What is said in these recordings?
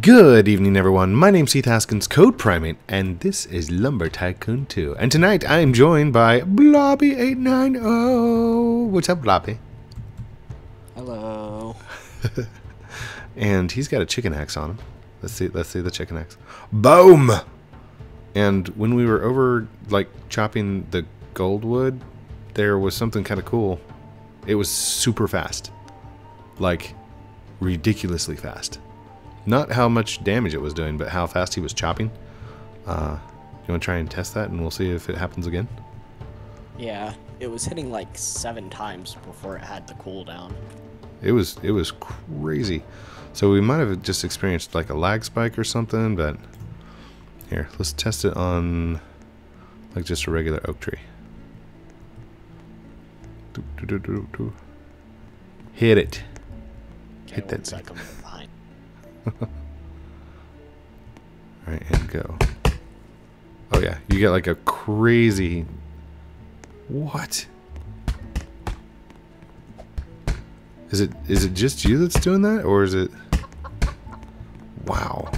Good evening, everyone. My name's Heath Haskins, CodePrime8, and this is Lumber Tycoon 2. And tonight I am joined by Bloby890. What's up, Bloby? Hello. And he's got a chicken axe on him. Let's see. Let's see the chicken axe. Boom. And when we were over, like chopping the gold wood, there was something kind of cool. It was super fast, like ridiculously fast. Not how much damage it was doing, but how fast he was chopping. Uh, you want to try and test that, and we'll see if it happens again. Yeah, it was hitting like seven times before it had the cooldown. It was it was crazy. So we might have just experienced like a lag spike or something, but here, let's test it on like just a regular oak tree. Doo, doo, doo. Hit it. Okay, Hit that sec, I'm behind. Alright, and go. Oh yeah, you get like a crazy What? Is it is it just you that's doing that or is it Wow.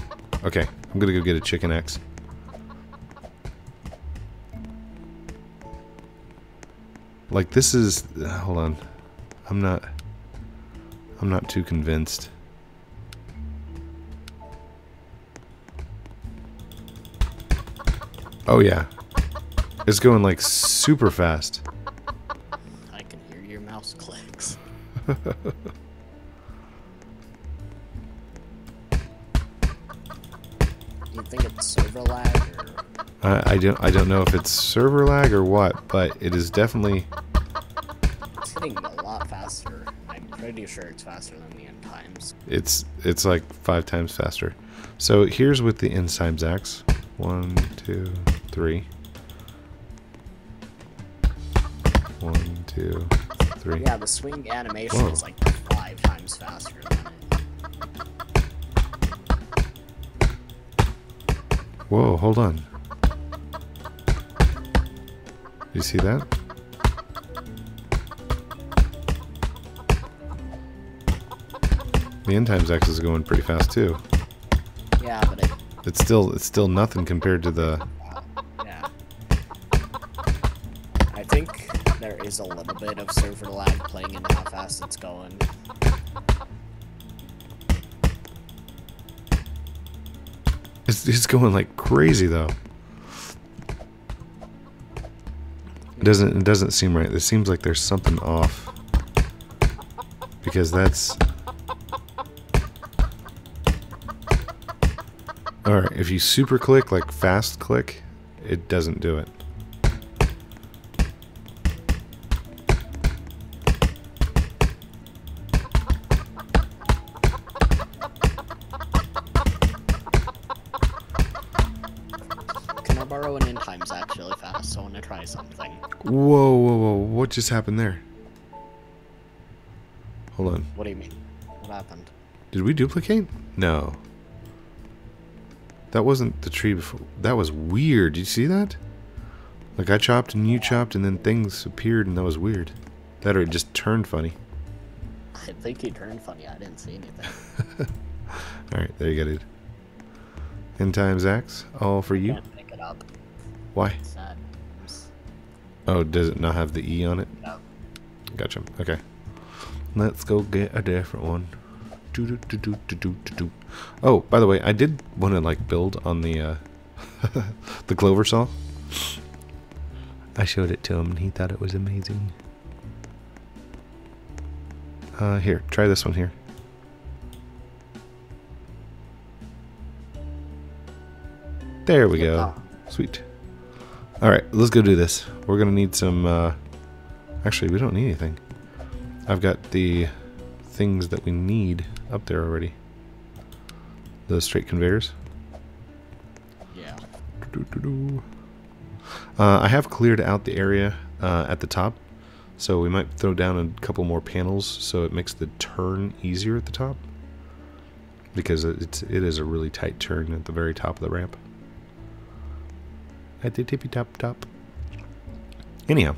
Okay, I'm gonna go get a chicken axe. Like this is hold on. I'm not I'm not too convinced. Oh yeah. It's going like super fast. I can hear your mouse clicks. you think it's server lag or I, I don't I don't know if it's server lag or what, but it is definitely it's hitting a lot faster? I'm pretty sure it's faster than the end times. it's it's like five times faster. So here's with the end times axe. One, two, three. One, two, three. Yeah, the swing animation Whoa. is like five times faster than it. Whoa, hold on. You see that? The end times axe is going pretty fast too. Yeah, but it It's still it's still nothing compared to the yeah. I think there is a little bit of server lag playing in how fast it's going. It's, it's going like crazy though. It doesn't it doesn't seem right. It seems like there's something off. Because that's Alright, if you super click, like fast click, it doesn't do it. Whoa, whoa, whoa. What just happened there? Hold on. What do you mean? What happened? Did we duplicate? No. That wasn't the tree before. That was weird. Did you see that? Like I chopped and you chopped and then things appeared and that was weird. That or it just turned funny. I think you turned funny. I didn't see anything. Alright, there you go, dude. End times axe. All for you. Can't pick it up. Why? Oh, does it not have the E on it? No. Gotcha. Okay. Let's go get a different one. Do do do do do do do do. Oh, by the way, I did want to like build on the uh the clover saw. I showed it to him and he thought it was amazing. Uh here, try this one here. There we go. Sweet. All right, let's go do this. We're gonna need some. Uh, actually, we don't need anything. I've got the things that we need up there already. The straight conveyors. Yeah. Doo-doo-doo-doo. Uh, I have cleared out the area uh, at the top, so we might throw down a couple more panels so it makes the turn easier at the top. Because it's it is a really tight turn at the very top of the ramp. At the tippy top top. Anyhow,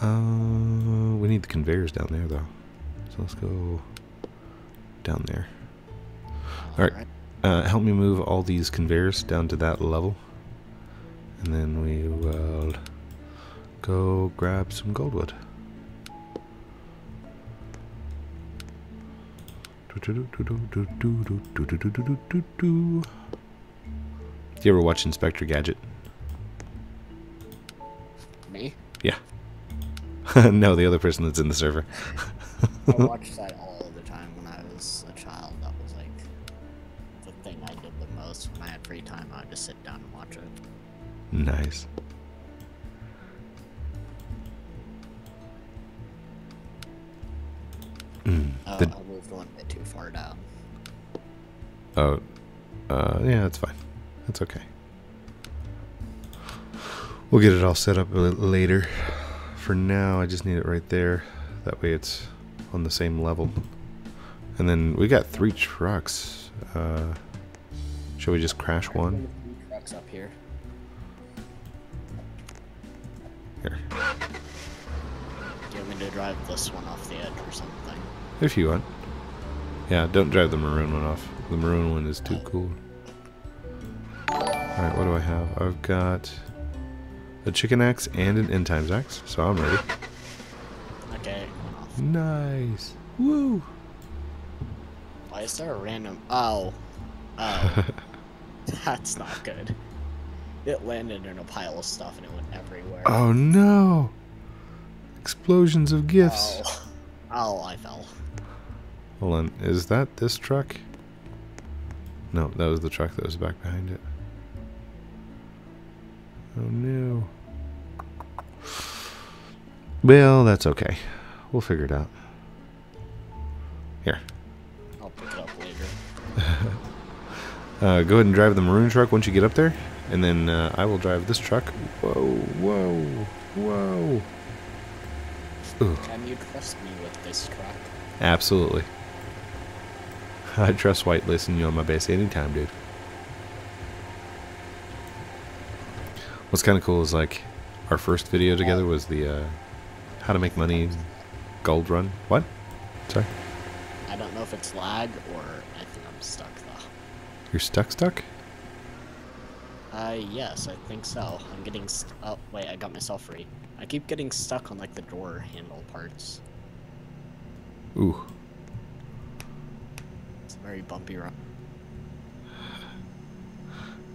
uh, we need the conveyors down there though, so let's go down there. All right. Uh, help me move all these conveyors down to that level. And then we will go grab some goldwood. Do you ever watch Inspector Gadget? Me? Yeah. no, the other person that's in the server. I watched that all the time when I was a child. That was like the thing I did the most when I had free time. I would just sit down and watch it. Nice. Mm, Oh, the- I moved one bit too far down. oh, uh, yeah, that's fine. That's okay. We'll get it all set up a later. For now, I just need it right there. That way it's on the same level. And then we got three trucks. Uh, shall we just crash one? Trucks up here. Here. Do you want me to drive this one off the edge or something? If you want. Yeah, don't drive the maroon one off. The maroon one is too cool. Alright, what do I have? I've got a chicken axe and an end times axe, so I'm ready. Okay. Nice. Woo! Why is there a random? Oh, oh, that's not good. It landed in a pile of stuff and it went everywhere. Oh no! Explosions of gifts. Oh, oh, I fell. Hold on, is that this truck? No, that was the truck that was back behind it. Oh no. Well, that's okay. We'll figure it out. Here. I'll pick it up later. Uh, go ahead and drive the maroon truck once you get up there, and then uh, I will drive this truck. Whoa, whoa, whoa. Ooh, Can you trust me with this truck? absolutely. I trust whitelisting you on my base anytime, dude. What's kind of cool is like our first video together was the uh, how to make money gold run. What? Sorry, I don't know if it's lag or I think I'm stuck though. you're stuck, stuck. Uh, yes, I think so. I'm getting oh wait, I got myself free. I keep getting stuck on like the door handle parts. Ooh, It's a very bumpy run.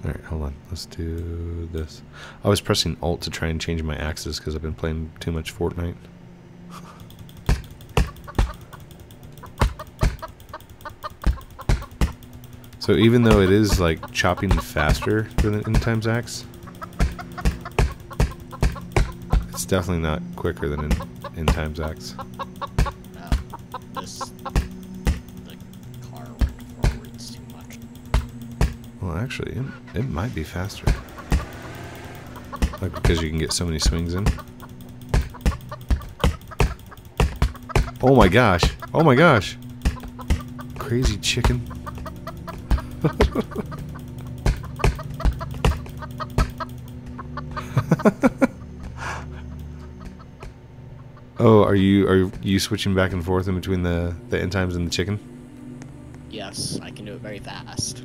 All right, hold on. Let's do this. I was pressing Alt to try and change my axes because I've been playing too much Fortnite. so even though it is like chopping faster than an end times axe, it's definitely not quicker than an end times axe. Well, actually, it, it might be faster. Like because you can get so many swings in. Oh my gosh! Oh my gosh! Crazy chicken. oh, are you are you switching back and forth in between the the end times and the chicken? Yes, I can do it very fast.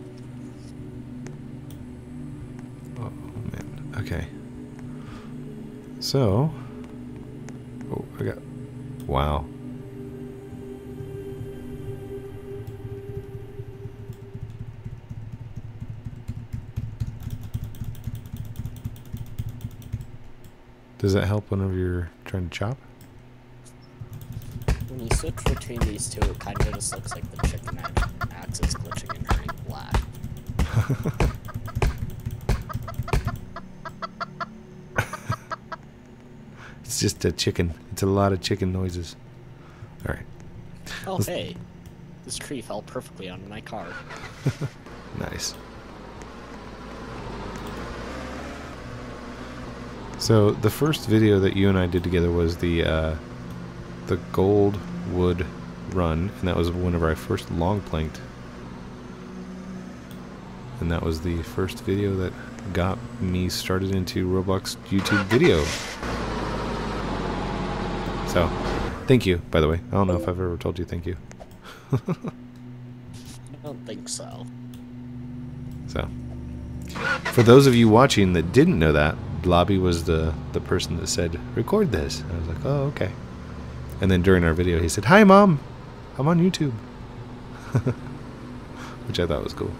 So. Oh, I got. Wow. Does that help whenever you're trying to chop? When you switch between these two, it kind of just looks like the chicken ax- is glitching and turning black. It's just a chicken. It's a lot of chicken noises. All right. Oh Let's- hey, this tree fell perfectly on my car. Nice. So the first video that you and I did together was the uh, the gold wood run, and that was whenever I first long planked, and that was the first video that got me started into Roblox YouTube video. So, thank you, by the way. I don't know if I've ever told you thank you. I don't think so. So, for those of you watching that didn't know that, Bloby was the the person that said, "Record this." I was like, "Oh, okay." And then during our video, he said, "Hi, mom, I'm on YouTube," which I thought was cool.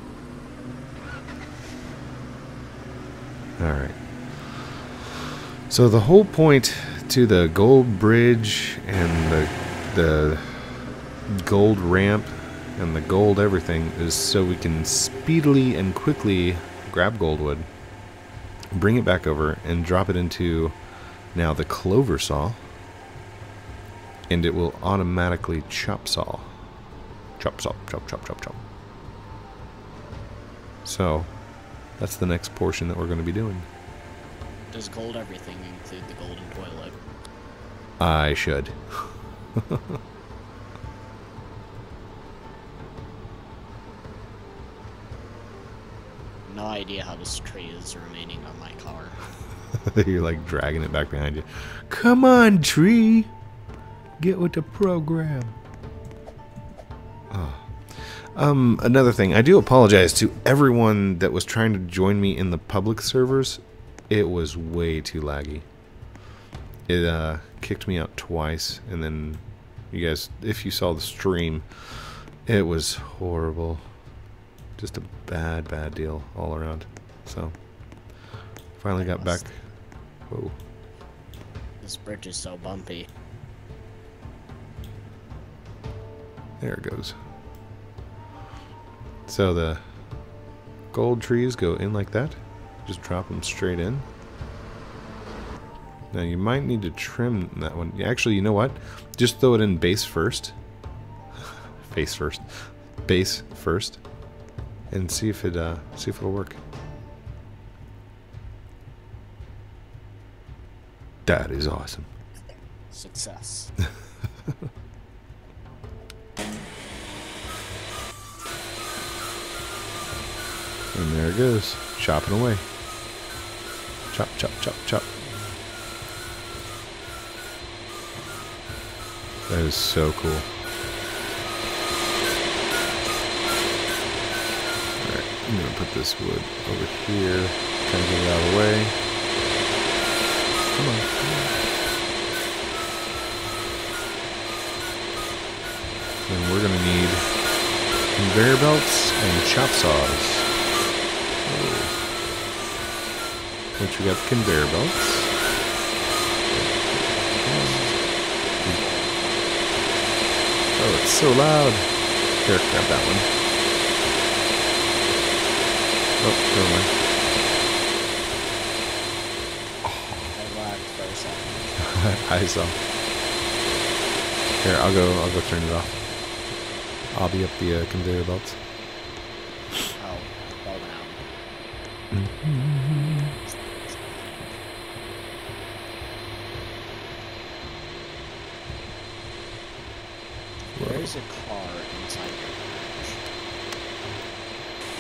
All right. So the whole point to the gold bridge and the the gold ramp and the gold everything is so we can speedily and quickly grab goldwood, bring it back over, and drop it into now the clover saw, and it will automatically chop saw. Chop, chop, chop, chop, chop, chop. So, that's the next portion that we're going to be doing. Does gold everything include the golden toilet? I should. No idea how this tree is remaining on my car. You're like dragging it back behind you. Come on, tree. Get with the program. Oh. Um, another thing, I do apologize to everyone that was trying to join me in the public servers. It was way too laggy. It uh, kicked me out twice, and then you guys, if you saw the stream, it was horrible. Just a bad, bad deal all around. So, finally got back. Whoa. This bridge is so bumpy. There it goes. So the gold trees go in like that. Just drop them straight in. Now you might need to trim that one. Actually, you know what? Just throw it in base first. Face first. Base first. And see if it uh see if it'll work. That is awesome. Success. And there it goes, chopping away. Chop, chop, chop, chop. That is so cool. Alright, I'm gonna put this wood over here, kind of get it out of the way. Come on. And we're gonna need conveyor belts and chop saws. Which we got the conveyor belts. Oh, it's so loud. Here, grab that one. Oh, never mind. I lagged for a second. I saw. Here, I'll go. I'll go turn it off. I'll be up the uh, conveyor belts.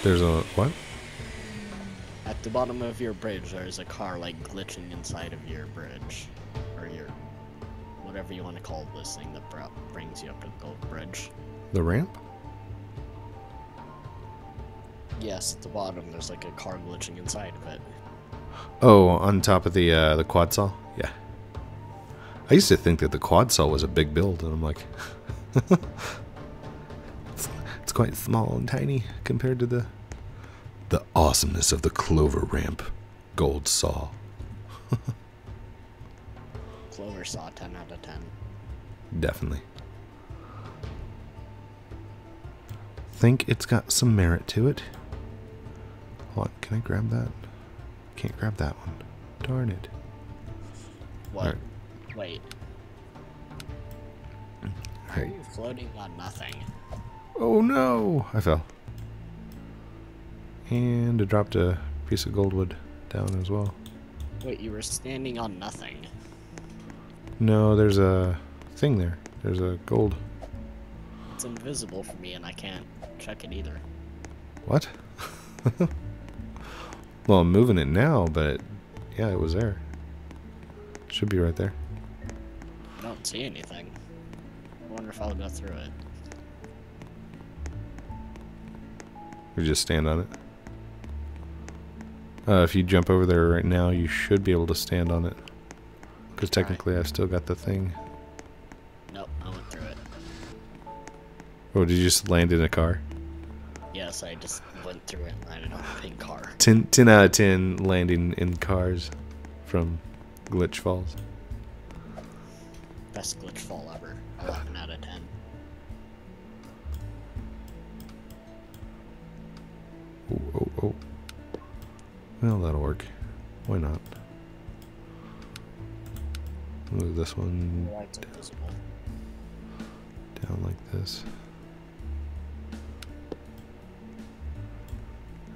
There's a what? At the bottom of your bridge, there's a car like glitching inside of your bridge, or your whatever you want to call this thing that brings you up to the gold bridge. The ramp? Yes, at the bottom, there's like a car glitching inside of it. Oh, on top of the uh, the quad saw. Yeah. I used to think that the quad saw was a big build, and I'm like, it's, it's quite small and tiny compared to the the awesomeness of the clover ramp gold saw. Clover saw 10 out of 10. Definitely. Think it's got some merit to it. Hold on, can I grab that? Can't grab that one. Darn it. What? Alright. Wait. Why are you floating on nothing? Oh no! I fell. And I dropped a piece of goldwood down as well. Wait, you were standing on nothing. No, there's a thing there. There's a gold. It's invisible for me and I can't check it either. What? well, I'm moving it now, but yeah, it was there. Should be right there. I don't see anything. I wonder if I'll go through it. Or just stand on it. Uh, if you jump over there right now, you should be able to stand on it. Because technically I've still got the thing. Nope, I went through it. Oh, did you just land in a car? Yes, I just went through it and landed on a pink car. 10, 10 out of 10 landing in cars from Glitch Falls. Best glitch fall Well, that'll work. Why not? Move this one Lights down like this.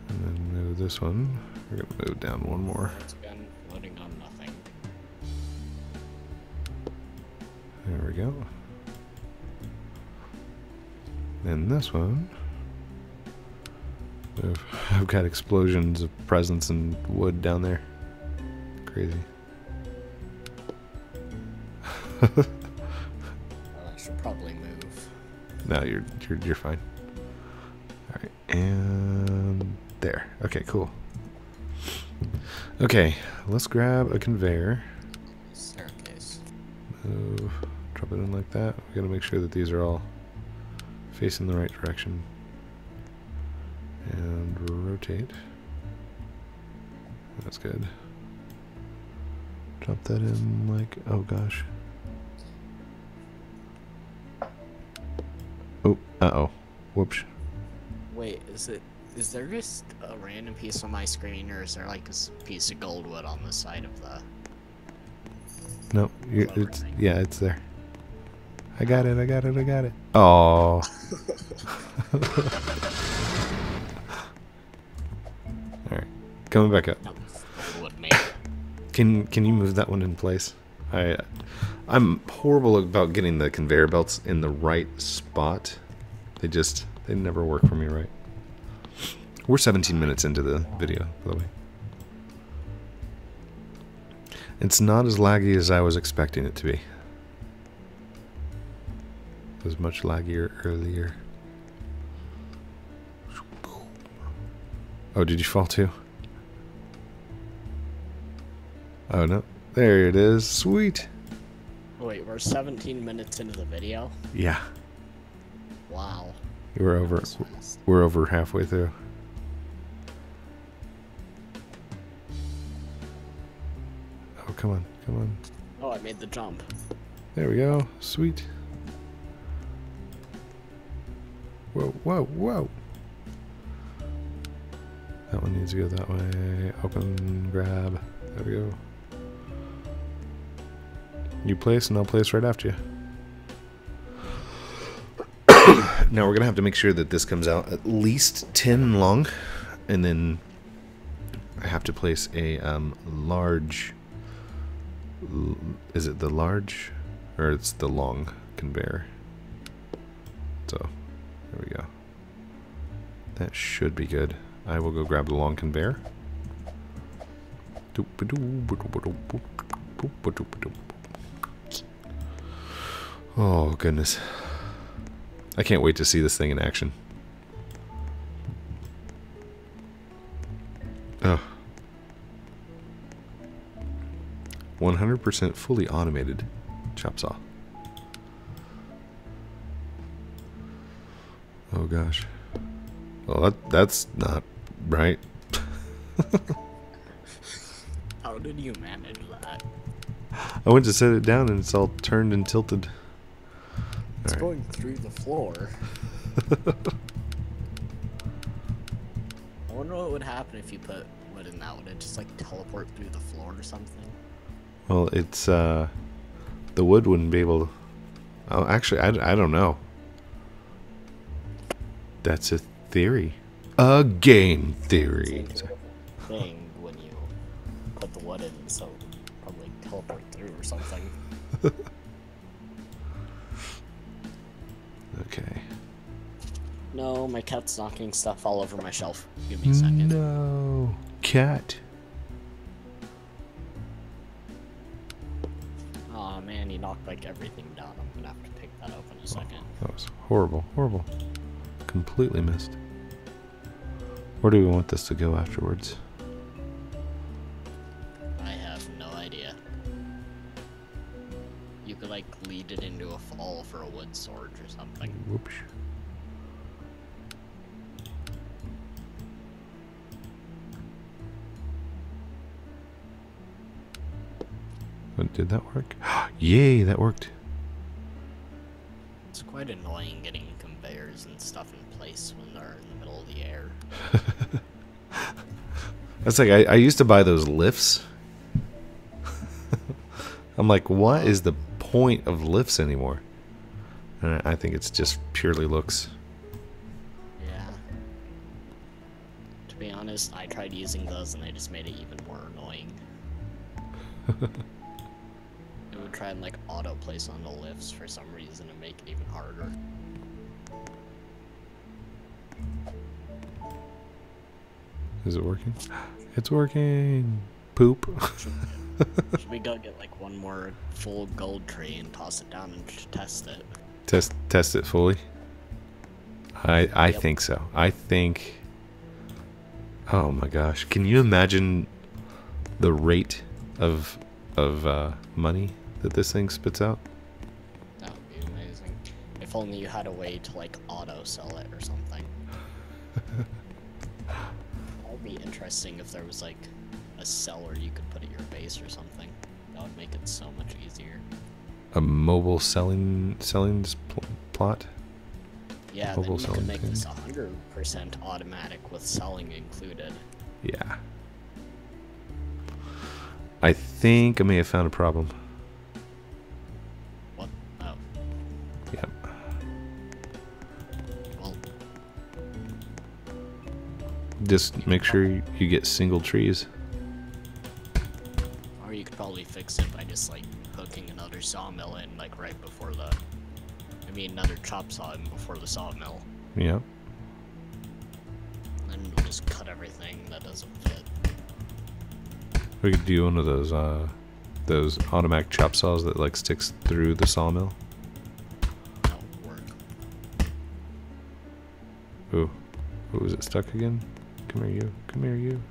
And then move this one. We're gonna move down one more. Once again, loading on nothing. There we go. Then this one. I've, got explosions of presents and wood down there. Crazy. Well, I should probably move. No, you're you're you're fine. All right, and there. Okay, cool. Okay, let's grab a conveyor. Staircase. Move, drop it in like that. We gotta make sure that these are all facing the right direction. And rotate. That's good. Drop that in like, oh gosh. Oh, uh oh. Whoops. Wait, is it? Is there just a random piece on my screen, or is there like a piece of gold wood on the side of the? No, you Clever it's thing. yeah, it's there. I got it. I got it. I got it. Oh. coming back up. No, gold wood made. it. Can can you move that one in place? I I'm horrible about getting the conveyor belts in the right spot. They just they never work for me right. We're 17 minutes into the video, by the way. It's not as laggy as I was expecting it to be. It was much laggier earlier. Oh, did you fall too? Oh no. There it is. Sweet. Wait, we're 17 minutes into the video. Yeah. Wow. We're over That was fast. we're over halfway through. Oh come on, come on. Oh, I made the jump. There we go. Sweet. Whoa, whoa, whoa. That one needs to go that way. Open, grab. There we go. You place and I'll place right after you. now we're gonna have to make sure that this comes out at least 10 long and then I have to place a um, large is it the large or it's the long conveyor? So there we go. That should be good. I will go grab the long conveyor oh goodness I can't wait to see this thing in action oh 100% fully automated chop saw. Oh gosh. Well, that, that's not right. How did you manage that? I went to set it down and it's all turned and tilted. It's Alright. going through the floor. I wonder what would happen if you put wood in that. Would it just like teleport through the floor or something? Well, it's uh, the wood wouldn't be able. To, oh, actually, I, I don't know. That's a theory. A game theory. Thing when you put the wood in, so probably teleport through or something. No, my cat's knocking stuff all over my shelf. Give me a second. No, cat. Aw man, he knocked like everything down. I'm gonna have to pick that up in a second. That was horrible, horrible. Completely missed. Where do we want this to go afterwards? I have no idea. You could like lead it into a fall for a wood sword or something. Whoops. But did that work? Yay, that worked. It's quite annoying getting conveyors and stuff in place when they're in the middle of the air. That's like I, I used to buy those lifts. I'm like, what is the point of lifts anymore? And I I think it's just purely looks. Yeah. To be honest, I tried using those and they just made it even more annoying. would try and like auto place on the lifts for some reason to make it even harder. Is it working? It's working. Poop. Should we go get like one more full gold tree and toss it down and test it? test test it fully. I I Yep. think so. I think. Oh my gosh! Can you imagine the rate of of uh, money that this thing spits out? That would be amazing. If only you had a way to like auto sell it or something. that would be interesting if there was like a seller you could put at your base or something. That would make it so much easier. A mobile selling selling pl- plot. Yeah, Mobile then you could make thing. this hundred percent automatic with selling included. Yeah. I think I may have found a problem. Just make sure you get single trees. or you could probably fix it by just like hooking another sawmill in like right before the. I mean, another chop saw in before the sawmill. Yep. And we'll just cut everything that doesn't fit. We could do one of those uh those automatic chop saws that like sticks through the sawmill. That would work. Ooh. Ooh, is it stuck again? Come here you. Come here you.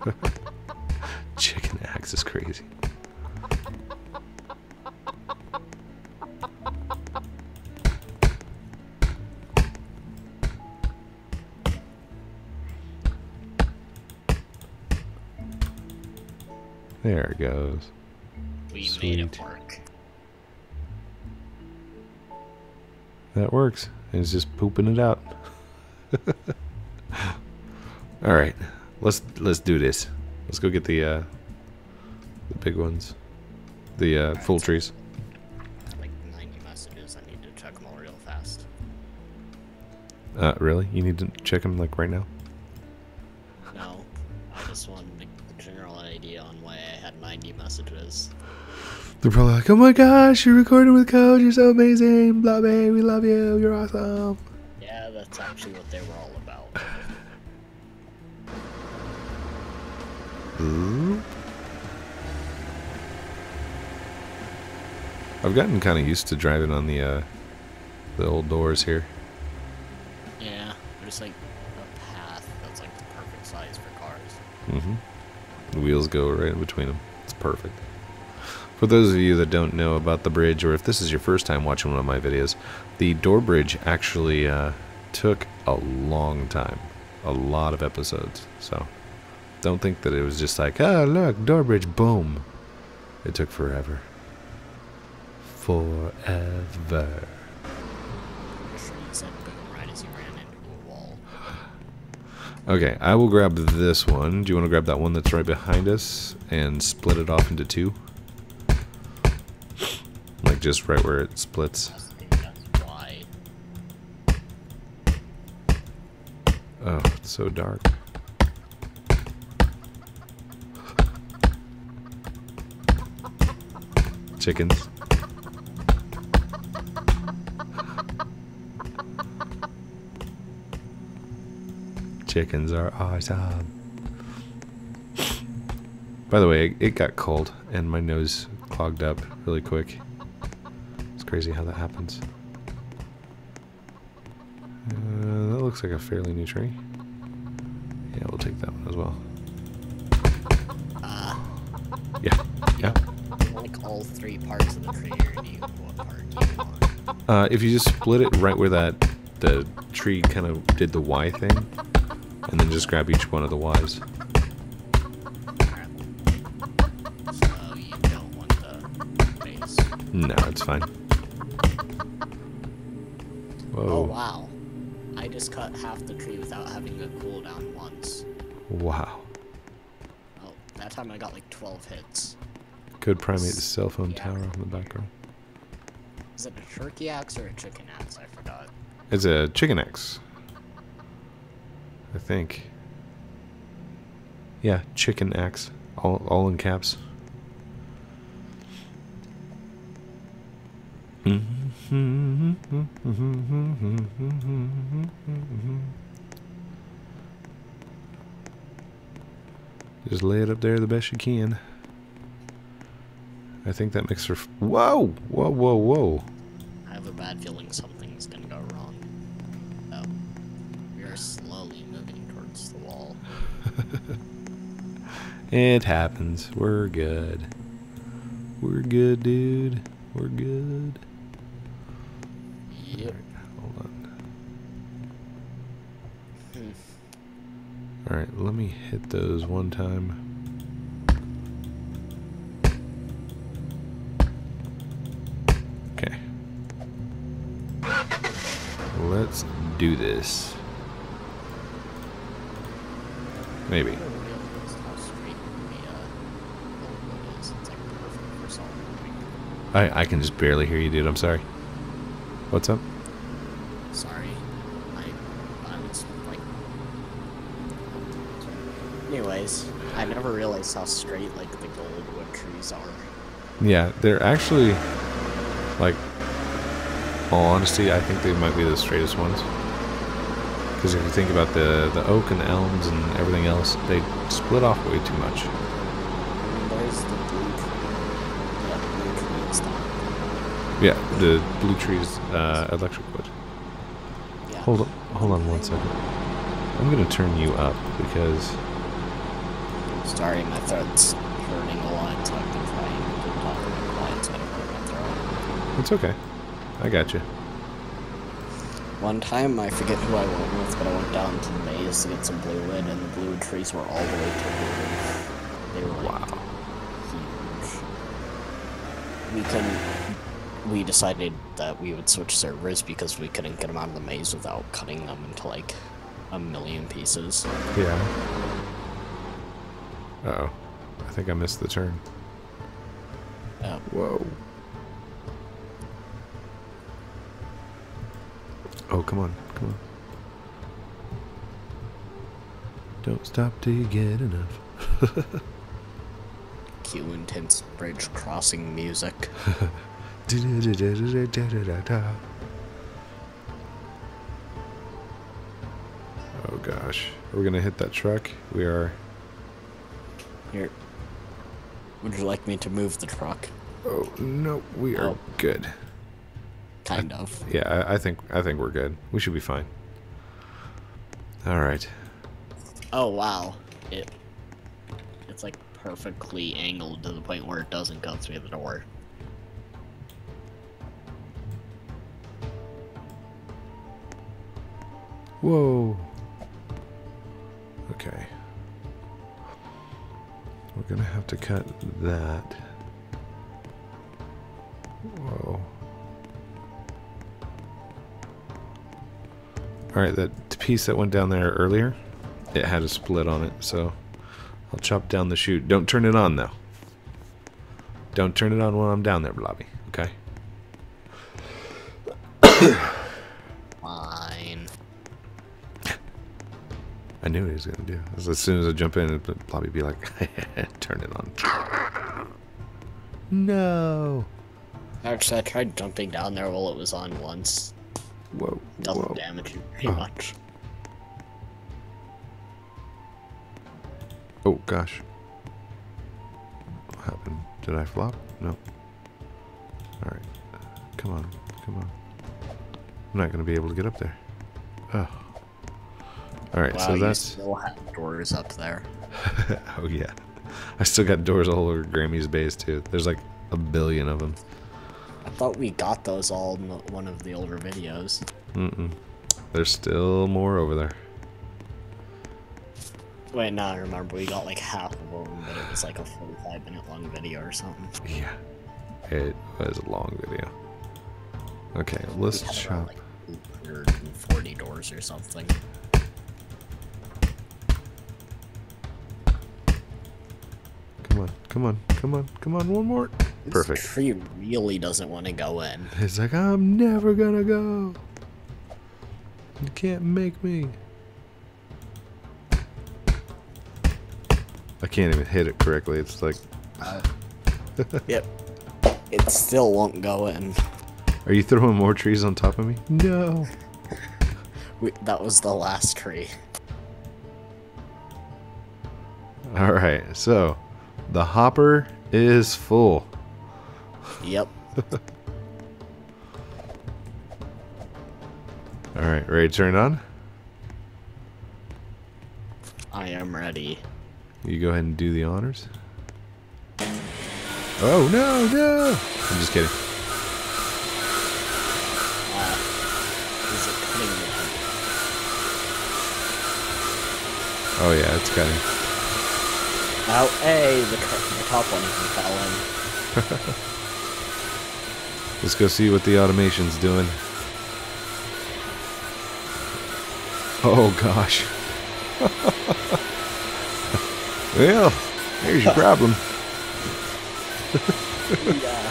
Chicken axe is crazy. There it goes. We made it work. That works. And It's just pooping it out. All right, let's let's do this. Let's go get the uh, the big ones, the uh, full trees. Like 90 messages. I need to check them all real fast. Uh, really? You need to check them like right now. They're probably like, "Oh my gosh, you're recording with Coach. You're so amazing. Blah blah. We love you. You're awesome." Yeah, that's actually what they were all about. Ooh. I've gotten kind of used to driving on the uh, the old doors here. Yeah, there's like a path that's like the perfect size for cars. Mm-hmm. The wheels go right in between them. It's perfect. For those of you that don't know about the bridge, or if this is your first time watching one of my videos, the door bridge actually uh, took a long time, a lot of episodes. So don't think that it was just like, ah, look, door bridge, boom. It took forever. Forever. Okay, I will grab this one. Do you want to grab that one that's right behind us and split it off into two? Like just right where it splits. Oh, it's so dark. Chickens. Chickens are awesome. By the way, it got cold and my nose clogged up really quick. Crazy how that happens. That looks like a fairly new tree. Yeah, we'll take that one as well. Uh, Yeah, yeah. like all three parts of the tree, or do you what part do you want? Uh, if you just split it right where that the tree kind of did the Y thing, and then just grab each one of the Ys. So you don't want the base. No, it's fine. Whoa. Oh, oh wow. I just cut half the tree without having a cooldown once. Wow. Oh, that time I got like 12 hits. Good primate the cell phone Yeah. tower in the background. Is it a turkey axe or a chicken axe? I forgot. It's a chicken axe. I think. Yeah, chicken axe. All, all in caps. Mm-hmm. Just lay it up there the best you can. I think that makes her. F- whoa! Whoa! Whoa! Whoa! I have a bad feeling something's gonna go wrong. Oh. We are slowly moving towards the wall. It happens. We're good. We're good, dude. We're good. Yep. Hold on. Hmm. All right, let me hit those one time. Okay. Let's do this. Maybe. I don't realize how straight the, uh, Goldwood is. It's like perfect for sawmilling. I, I can just barely hear you, dude. I'm sorry. What's up? Sorry. I I was like Anyways, I how straight like the goldwood trees are. Yeah, they're actually like all honesty, I think they might be the straightest ones. Because if you think about the the oak and the elms and everything else, they split off way too much. There's the blue tree. Yeah, the blue tree stuff. Yeah, the blue trees, uh, electric wood. Yeah. Hold on, hold on one second. I'm gonna turn you up because Sorry, my throat's hurting a lot, so I've been trying to talk really quiet so I don't my throat. it's okay. I got you. One time, I forget who I went with, but I went down to the maze to get some blue wood, and the blue wood trees were all the way to the roof. They were like Wow. huge. We couldn't. We decided that we would switch servers because we couldn't get them out of the maze without cutting them into like a million pieces. Yeah. Uh oh. I think I missed the turn. Uh, Whoa. Oh, come on. Come on. Don't stop till you get enough. cue intense bridge crossing music. Oh gosh. We're we gonna hit that truck? We are. Here. Would you like me to move the truck? Oh no, we are Oh. good. Kind of. Yeah, I, I think I think we're good. We should be fine. All right. Oh wow. It it's like perfectly angled to the point where it doesn't go through the door. Whoa. Okay. We're gonna have to cut that. Whoa. Alright, that piece that went down there earlier, it had a split on it, so I'll chop down the chute. Don't turn it on though. Don't turn it on while I'm down there, Bloby. Knew what he was gonna do. As as soon as I jump in, it'd probably be like, turn it on. No. Actually, I tried jumping down there while it was on once. Whoa. Doesn't Whoa. damage you very Oh. much. Oh gosh. What happened? Did I flop? No. Alright. Come on. Come on. I'm not gonna be able to get up there. Oh. All right, Wow, so that's still have doors up there. oh yeah. I still got doors all over Grammy's base too. There's like a billion of them. I thought we got those all in one of the older videos. Mm-mm. There's still more over there. Wait, now I remember we got like half of them, but it was like a 45 minute long video or something. Yeah. It was a long video. Okay, let's chop. like 840 doors or something. Come on, come on, come on, one more. This Perfect. tree really doesn't want to go in. It's like, I'm never gonna go. You can't make me. I can't even hit it correctly. It's like, Yep. It still won't go in. are you throwing more trees on top of me? No. We, that was the last tree. All right, so the hopper is full. Yep. All right, ready to turn it on? I am ready. You go ahead and do the honors. Oh no, no! I'm just kidding. Uh, is it cutting? Oh yeah, it's cutting. Oh, hey, the, the top one fell in. Let's go see what the automation's doing. Oh gosh. well, there's your problem. yeah.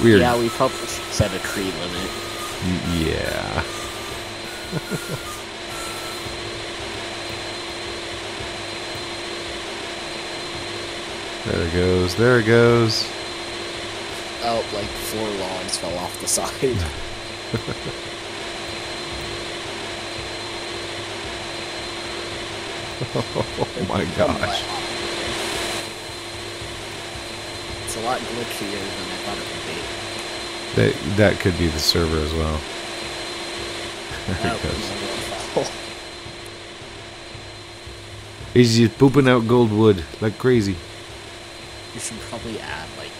Weird. Yeah, we probably set a tree limit. Yeah. There it goes. There it goes. Oh, like four logs fell off the side. Oh my gosh. It's a lot glitchier than I thought it would be. That that could be the server as well. There Oh, it goes. one fell. He's just pooping out gold wood like crazy. You should probably add like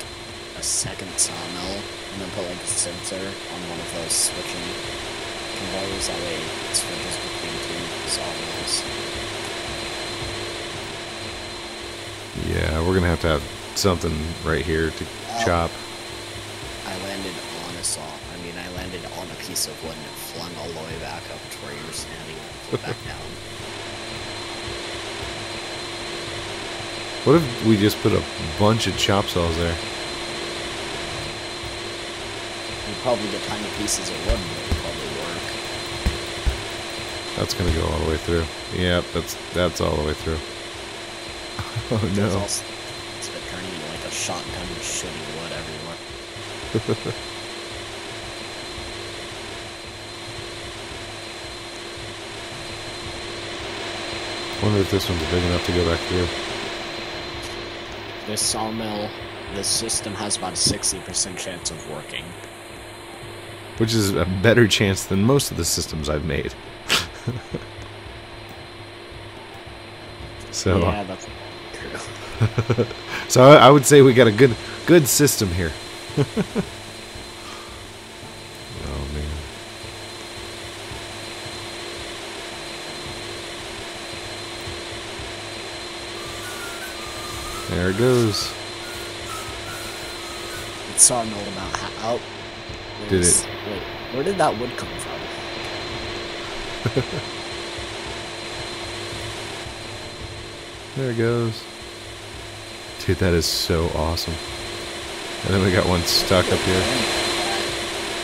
a second sawmill and then put like a sensor on one of those switching conveyors. That way it switches between two sawmills. Yeah, we're gonna have to have something right here to Oh. chop. I landed on a saw. I mean, I landed on a piece of wood and it flung all the way back up to where you were standing back down. What if we just put a bunch of chop saws there? You'd probably get tiny pieces of wood, it would probably work. That's gonna go all the way through. Yep, that's that's all the way through. Oh It's no. also it's been turning into like a shotgun shooting wood everywhere. Wonder if this one's big enough to go back through. This sawmill, this system has about a 60% chance of working. Which is a better chance than most of the systems I've made. so Yeah, uh, that's true. so I I would say we got a good good system here. oh man. There it goes. It sawmilled about ha- out. Oh, did it? Wait, where did that wood come from? There it goes. Dude, that is so awesome. And then we got one stuck up here.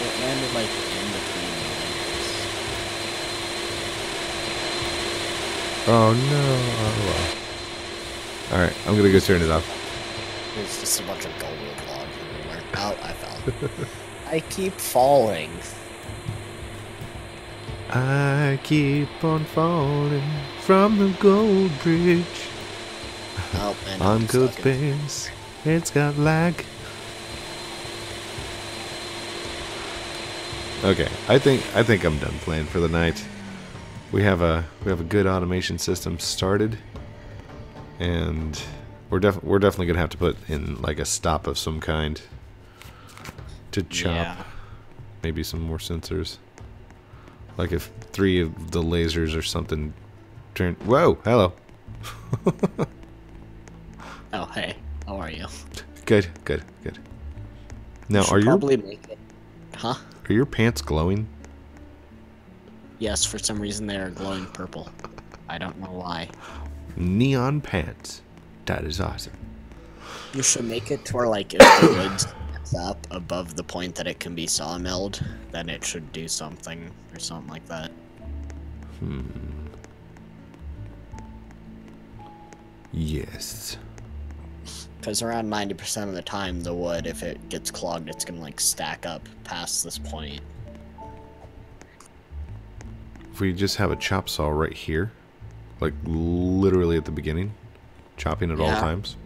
It landed like in between the. Oh no. Oh well. Alright, I'm gonna go turn it off. There's just a bunch of goldwood logs everywhere. Out, I fell. I keep falling. I keep on falling from the gold bridge Oh, and on stuck in- It's got lag. Okay, I think I think I'm done playing for the night. we have a we have a good automation system started, and we're def we're definitely gonna have to put in like a stop of some kind to chop. Yeah. Maybe some more sensors. Like if three of the lasers or something turn. Whoa! Hello. Oh, hey. How are you? Good. Good. Good. Now, are your probably make it. Huh? are your pants glowing? Yes, for some reason they are glowing purple. I don't know why. Neon pants. That is awesome. You should make it to where, like, if the wood stands up above the point that it can be sawmilled, then it should do something or something like that. Hmm. Yes. Because around 90% of the time, the wood, if it gets clogged, it's gonna, like, stack up past this point. If we just have a chop saw right here, like literally at the beginning, chopping at all times.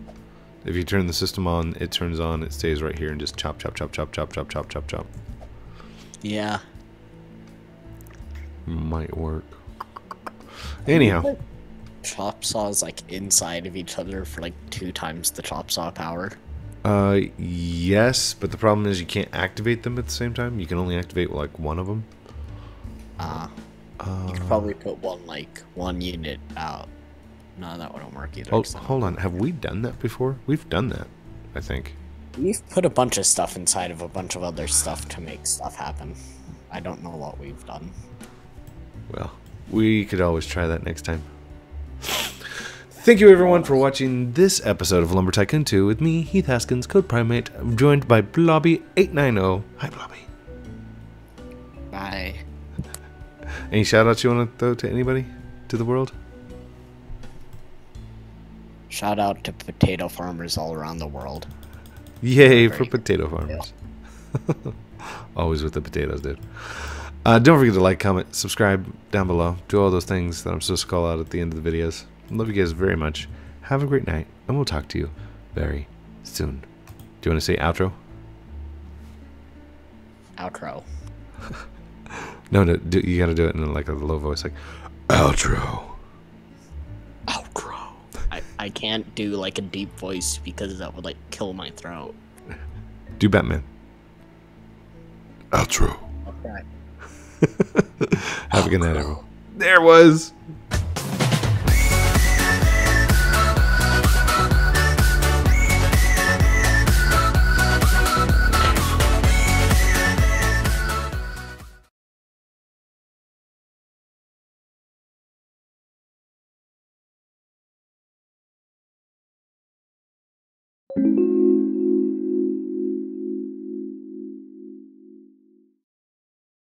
If you turn the system on, it turns on, it stays right here and just chop, chop, chop, chop, chop, chop, chop, chop, chop. Yeah. Might work. Anyhow, Chop saws, like, inside of each other for, like, two times the chop saw power. uh, yes, but the problem is you can't activate them at the same time. You can only activate like one of them. Uh, you could probably um, put one, like, one unit out. No, that wouldn't work either. Oh, hold on. Have we done that before? We've done that, I think. We've put a bunch of stuff inside of a bunch of other stuff to make stuff happen. I don't know what we've done. Well, we could always try that next time. Thank you everyone for watching this episode of Lumber Tycoon 2 with me, Heath Haskins, CodePrime8. Joined by Bloby890. Hi, Bloby. Bye. Any shout outs you want to throw to anybody? To the world? Shout out to potato farmers all around the world. Yay for potato farmers. Always with the potatoes, dude. Uh, don't forget to like, comment, subscribe down below. Do all those things that I'm supposed to call out at the end of the videos. Love you guys very much. Have a great night, and we'll talk to you very soon. Do you want to say outro? Outro. No, no, do, you got to do it in like a low voice, like outro. Outro. I, I can't do like a deep voice because that would like kill my throat. Do Batman. Outro. Okay. Have a good night, everyone. There was.